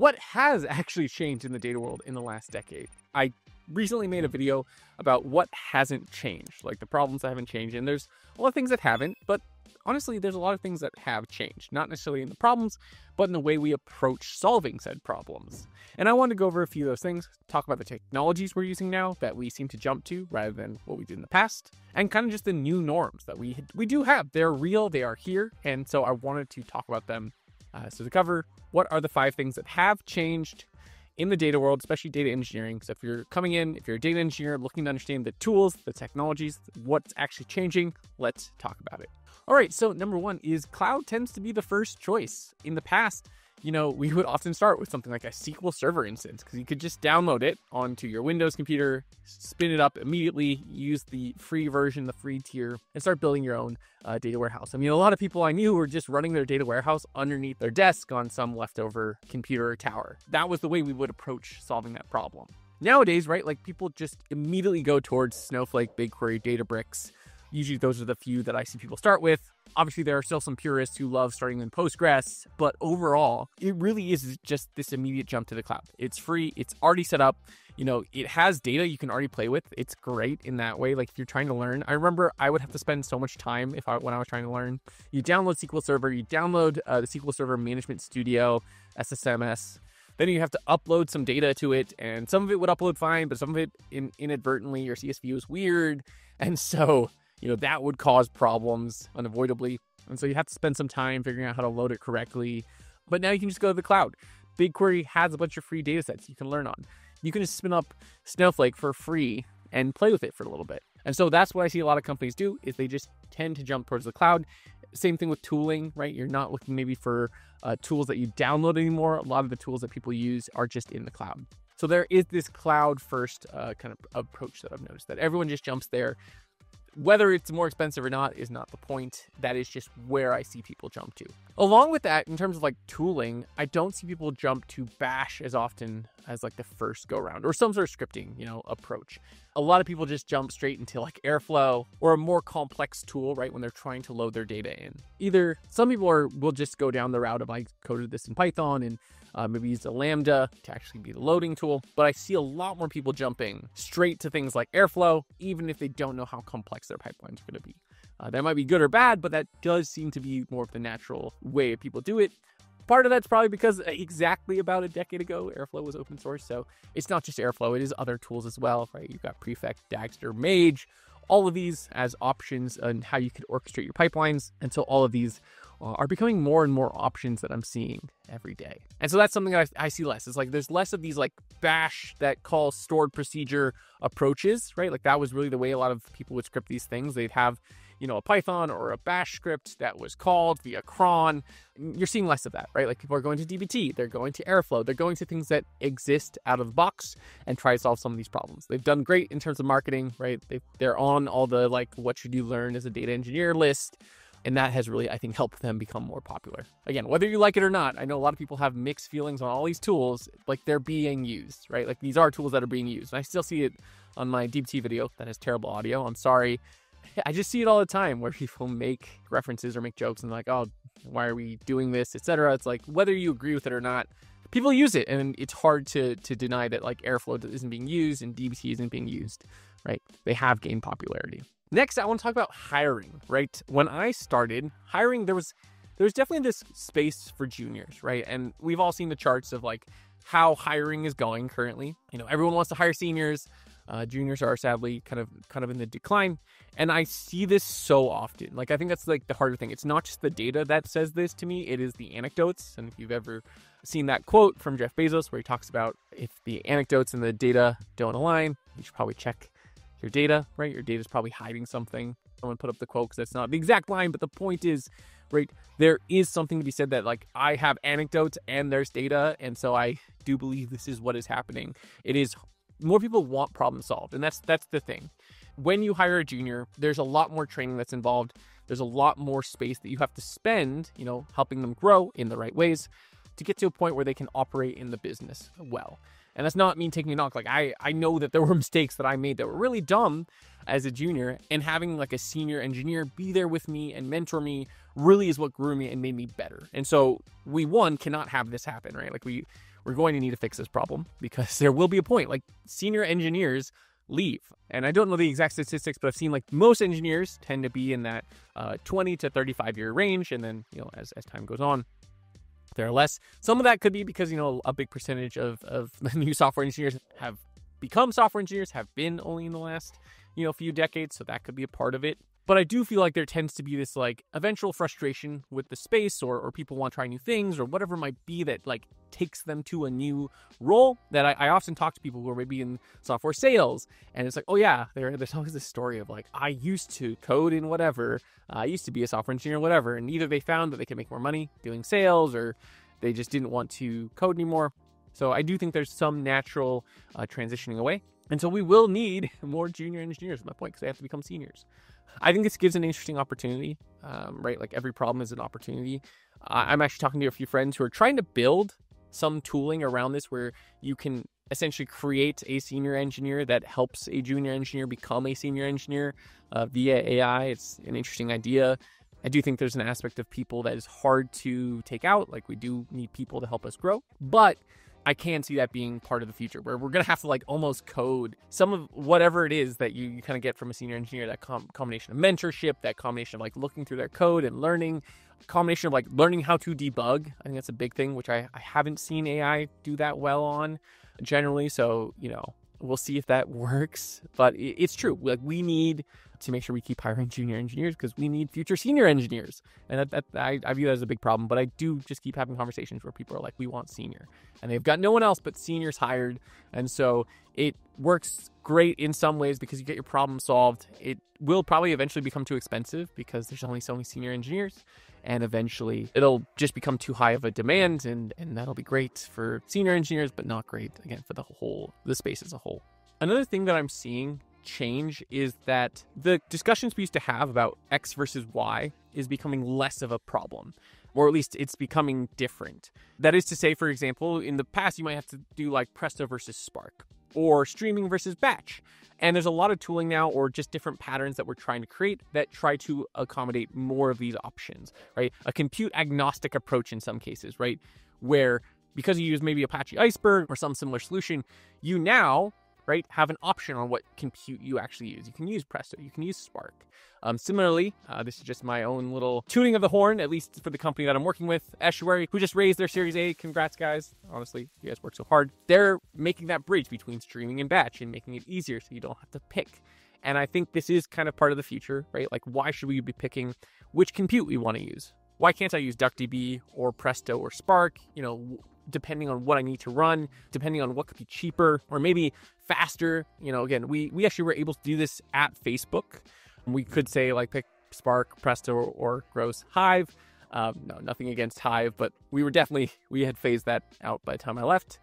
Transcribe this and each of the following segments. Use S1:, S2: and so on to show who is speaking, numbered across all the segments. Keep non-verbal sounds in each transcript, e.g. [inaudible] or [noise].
S1: what has actually changed in the data world in the last decade. I recently made a video about what hasn't changed, like the problems that haven't changed, and there's a lot of things that haven't, but honestly, there's a lot of things that have changed, not necessarily in the problems, but in the way we approach solving said problems. And I wanted to go over a few of those things, talk about the technologies we're using now that we seem to jump to rather than what we did in the past, and kind of just the new norms that we we do have. They're real, they are here, and so I wanted to talk about them. Uh, so to cover, what are the five things that have changed in the data world, especially data engineering. So if you're coming in, if you're a data engineer looking to understand the tools, the technologies, what's actually changing, let's talk about it. All right, so number one is cloud tends to be the first choice. In the past, you know, we would often start with something like a SQL Server instance because you could just download it onto your Windows computer, spin it up immediately, use the free version, the free tier, and start building your own uh, data warehouse. I mean, a lot of people I knew were just running their data warehouse underneath their desk on some leftover computer tower. That was the way we would approach solving that problem. Nowadays, right, like people just immediately go towards Snowflake, BigQuery, Databricks, Usually, those are the few that I see people start with. Obviously, there are still some purists who love starting in Postgres, but overall, it really is just this immediate jump to the cloud. It's free, it's already set up. You know, it has data you can already play with. It's great in that way. Like if you're trying to learn, I remember I would have to spend so much time if I when I was trying to learn. You download SQL Server, you download uh, the SQL Server Management Studio, SSMS, then you have to upload some data to it and some of it would upload fine but some of it in, inadvertently your csv was weird and so you know, that would cause problems unavoidably. And so you have to spend some time figuring out how to load it correctly. But now you can just go to the cloud. BigQuery has a bunch of free data sets you can learn on. You can just spin up Snowflake for free and play with it for a little bit. And so that's what I see a lot of companies do is they just tend to jump towards the cloud. Same thing with tooling, right? You're not looking maybe for uh, tools that you download anymore. A lot of the tools that people use are just in the cloud. So there is this cloud first uh, kind of approach that I've noticed that everyone just jumps there whether it's more expensive or not is not the point. That is just where I see people jump to. Along with that, in terms of like tooling, I don't see people jump to bash as often as like the first go round or some sort of scripting, you know, approach. A lot of people just jump straight into like Airflow or a more complex tool, right, when they're trying to load their data in. Either some people are will just go down the route of I coded this in Python and uh, maybe use a Lambda to actually be the loading tool. But I see a lot more people jumping straight to things like Airflow, even if they don't know how complex their pipelines are going to be. Uh, that might be good or bad, but that does seem to be more of the natural way people do it. Part of that's probably because exactly about a decade ago, Airflow was open source. So it's not just Airflow, it is other tools as well, right? You've got Prefect, Dagster, Mage, all of these as options on how you could orchestrate your pipelines. And so all of these uh, are becoming more and more options that I'm seeing every day. And so that's something that I, I, see less. It's like there's less of these like bash that call stored procedure approaches, right? Like that was really the way a lot of people would script these things. They'd have, you know, a Python or a bash script that was called via cron. You're seeing less of that, right? Like people are going to DBT, they're going to Airflow, they're going to things that exist out of the box and try to solve some of these problems. They've done great in terms of marketing, right? They, they're on all the like what should you learn as a data engineer list and that has really, I think, helped them become more popular. Again, whether you like it or not, I know a lot of people have mixed feelings on all these tools, like they're being used, right? Like these are tools that are being used. And I still see it on my DBT video that has terrible audio. I'm sorry. [laughs] I just see it all the time where people make references or make jokes and like, oh, why are we doing this, etc. It's like whether you agree with it or not, people use it, and it's hard to to deny that like Airflow isn't being used and DBT isn't being used, right? They have gained popularity. Next, I want to talk about hiring, right? When I started hiring, there was there was definitely this space for juniors, right? And we've all seen the charts of like how hiring is going currently. You know, everyone wants to hire seniors. Uh, juniors are sadly kind of kind of in the decline, and I see this so often. Like I think that's like the harder thing. It's not just the data that says this to me; it is the anecdotes. And if you've ever seen that quote from Jeff Bezos where he talks about if the anecdotes and the data don't align, you should probably check your data, right? Your data is probably hiding something. Someone put up the quote because that's not the exact line, but the point is, right? There is something to be said that like I have anecdotes and there's data, and so I do believe this is what is happening. It is more people want problem solved, and that's that's the thing. When you hire a junior, there's a lot more training that's involved. There's a lot more space that you have to spend, you know, helping them grow in the right ways to get to a point where they can operate in the business well. And that's not me taking a knock. Like I, I know that there were [laughs] mistakes that I made that were really dumb as a junior, and having like a senior engineer be there with me and mentor me really is what grew me and made me better. And so we one cannot have this happen, right? Like we we're going to need to fix this problem because [laughs] there will be a point like senior engineers leave. And I don't know the exact statistics, but I've seen like most engineers tend to be in that uh, 20 to 35 year range. And then, you know, as, as time goes on, there are less. Some of that could be because, you know, a big percentage of, of [laughs] new software engineers have become software engineers, have been only in the last, you know, few decades. So that could be a part of it. But I do feel like there tends to be this like eventual frustration with the space or, or people want to try new things or whatever it might be that like takes them to a new role that I, I often talk to people who are maybe in software sales and it's like, oh yeah, there, there's always this story of like, I used to code in whatever, uh, I used to be a software engineer, whatever. And either they found that they could make more money doing sales or they just didn't want to code anymore. So I do think there's some natural uh, transitioning away. And so we will need [laughs] more junior engineers, my point, because they have to become seniors. I think this gives an interesting opportunity, um, right? Like every problem is an opportunity. I'm actually talking to a few friends who are trying to build some tooling around this where you can essentially create a senior engineer that helps a junior engineer become a senior engineer uh, via AI. It's an interesting idea. I do think there's an aspect of people that is hard to take out. Like we do need people to help us grow, but I can see that being part of the future where we're going to have to like almost code some of whatever it is that you, you kind of get from a senior engineer that com- combination of mentorship, that combination of like looking through their code and learning, combination of like learning how to debug. I think that's a big thing, which I, I haven't seen AI do that well on generally. So, you know, we'll see if that [laughs] works. But it, it's true. Like we need to make sure we keep hiring [laughs] junior engineers because we need future senior engineers. And that, that I, I, view that as a big problem. But I do just keep having conversations where people are like, we want senior. And they've got no one else but seniors hired. And so it works great in some ways because you get your problem solved. It will probably eventually become too expensive because there's only so many senior engineers. And eventually it'll just become too high of a demand and, and that'll be great for senior engineers, but not great again for the whole the space as a whole. Another thing that I'm seeing change is that the discussions we used to have about X versus Y is becoming less of a problem, or at least it's becoming different. That is to say, for example, in the past, you might have to do like Presto versus Spark or streaming versus batch. And there's a lot of tooling now, or just different patterns that we're trying to create that try to accommodate more of these options, right? A compute agnostic approach in some cases, right? Where because you use maybe Apache Iceberg or some similar solution, you now right, have an option on what compute you actually use. You can use Presto, you can use Spark. Um, similarly, uh, this is just my own little tuning of the horn, at least for the company that I'm working with, Estuary, who just raised their Series A. Congrats, guys. Honestly, you guys work so hard. They're making that bridge between streaming and batch and making it easier so you don't have to pick. And I think this is kind of part of the future, right? Like, why should we be picking which compute we want to use? Why can't I use DuckDB or Presto or Spark? You know, depending on what I need to run, depending on what could be cheaper or maybe faster. You know, again, we we actually were able to do this at Facebook. We could say like pick Spark, Presto, or, or Gross Hive. Um, no, nothing against Hive, but we were definitely [laughs] we had phased that out by the time I left.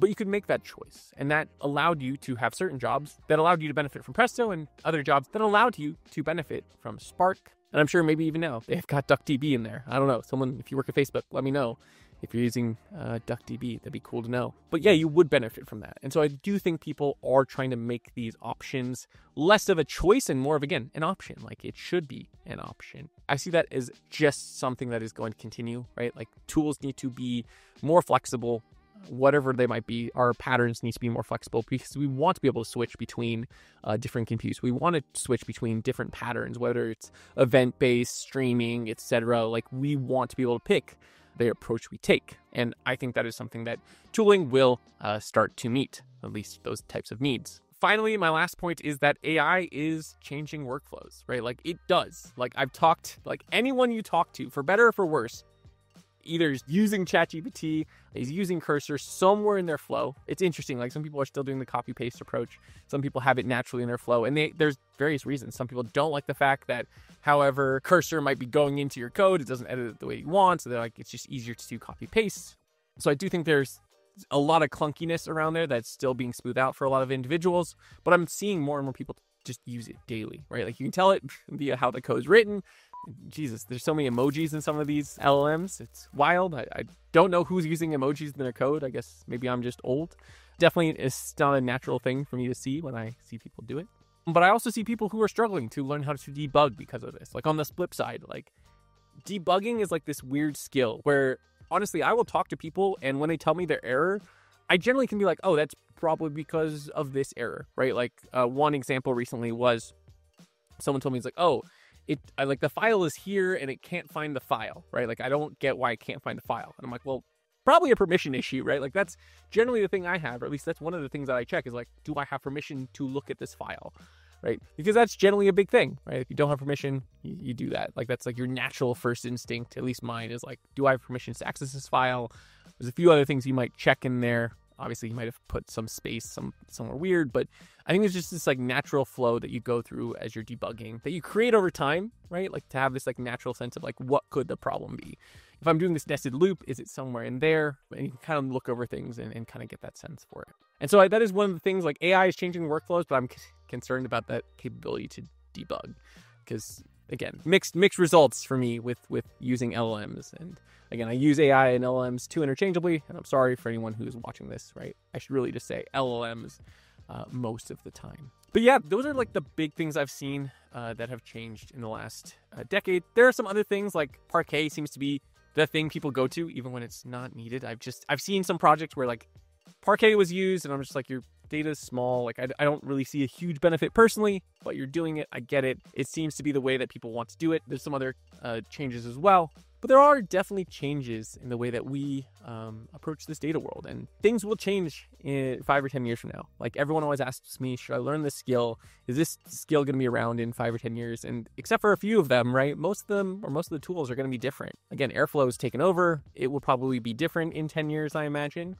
S1: But you could make that choice, and that allowed you to have certain jobs that allowed you to benefit from Presto, and other jobs that allowed you to benefit from Spark. And I'm sure maybe even now they've got DuckDB in there. I don't know. Someone, if you work at Facebook, let me know if you're using uh, DuckDB, that'd be cool to know. But yeah, you would benefit from that. And so I do think people are trying to make these options less of a choice and more of, again, an option. Like it should be an option. I see that as just something that is going to continue, right? Like tools need to be more flexible, whatever they might be, our patterns need to be more flexible because we want to be able to switch between uh, different computes. We want to switch between different patterns, whether it's event based, streaming, etc. Like we want to be able to pick the approach we take. And I think that is something that tooling will uh, start to meet, at least those types of needs. Finally, my last point is that AI is changing workflows, right? Like it does. Like I've talked, like anyone you talk to, for better or for worse, either is using ChatGPT, is using Cursor somewhere in their flow. It's interesting. Like some people are still doing the copy paste approach. Some people have it naturally in their flow, and they, there's various reasons. Some people don't like the fact that, however, Cursor might be going into your code, it doesn't edit it the way you want. So they're like, it's just easier to do copy paste. So I do think there's a lot of clunkiness around there that's still being smoothed out for a lot of individuals. But I'm seeing more and more people just use it daily, right? Like you can tell it [laughs] via how the code's written, Jesus, there's so many emojis in some of these LLMs. It's wild. I, I don't know who's using emojis in their code. I guess maybe I'm just old. Definitely, it's not a natural thing for me to see when I see people do it. But I also see people who are struggling to learn how to debug because of this. Like on the flip side, like debugging is like this weird skill where honestly, I will talk to people, and when they tell me their error, I generally can be like, oh, that's probably because of this error, right? Like uh, one example recently was someone told me it's like, oh, it I, like the file is here and it can't find the file, right? Like I don't get why I can't find the file, and I'm like, well, probably a permission issue, right? Like that's generally the thing I have, or at least that's one of the things that I check is like, do I have permission to look at this file? Right? Because that's generally a big thing, right? If you don't have permission, you, you do that. Like that's like your natural first instinct, at least mine, is like, do I have permission to access this file? There's a few other things you might check in there. Obviously, you might have put some space some somewhere weird, but I think there's just this like natural flow that you go through as you're debugging that you create over time, right? Like to have this like natural sense of like what could the problem be. If I'm doing this nested loop, is it somewhere in there? And you can kind of look over things and, and kind of get that sense for it. And so I, that is one of the things like AI is changing workflows, but I'm concerned about that capability to debug because again, mixed mixed results for me with with using LLMs. And again, I use AI and LLMs too interchangeably. And I'm sorry for anyone who's watching this. Right, I should really just say LLMs uh, most of the time. But yeah, those are like the big things I've seen uh, that have changed in the last uh, decade. There are some other things like Parquet seems to be the thing people go to even when it's not needed. I've just I've seen some projects where like Parquet was used, and I'm just like your data is small. Like I, I don't really see a huge benefit personally, but you're doing it. I get it. It seems to be the way that people want to do it. There's some other uh, changes as well. But there are definitely changes in the way that we um, approach this data world, and things will change in five or 10 years from now. Like everyone always asks me, should I learn this skill? Is this skill going to be around in five or 10 years? And except for a few of them, right? Most of them or most of the tools are going to be different. Again, Airflow is taken over. It will probably be different in 10 years, I imagine.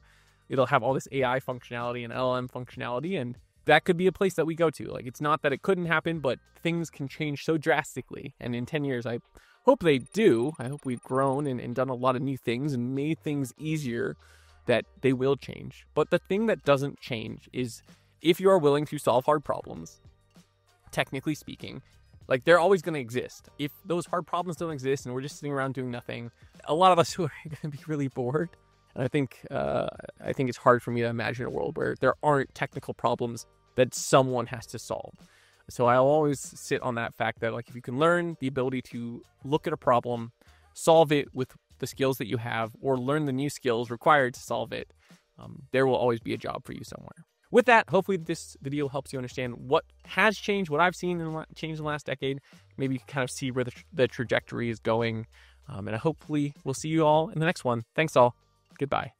S1: It'll have all this AI functionality and LLM functionality, and that could be a place that we go to. Like it's not that it couldn't happen, but things can change so drastically. And in 10 years, I hope they do. I hope we've grown and, and done a lot of new things and made things easier that they will change. But the thing that doesn't change is if you are willing to solve hard problems, technically speaking, like they're always going to exist. If those hard problems don't exist and we're just sitting around doing nothing, a lot of us [laughs] are going to be really bored. And I think uh, I think it's hard for me to imagine a world where there aren't technical problems that someone has to solve. So I'll always sit on that fact that like if you can learn the ability to look at a problem, solve it with the skills that you have, or learn the new skills required to solve it, um, there will always be a job for you somewhere. With that, hopefully this video helps you understand what has changed, what I've seen in the, changed in the last decade. Maybe you can kind of see where the, the trajectory is going. Um, and hopefully we'll see you all in the next one. Thanks all. Goodbye.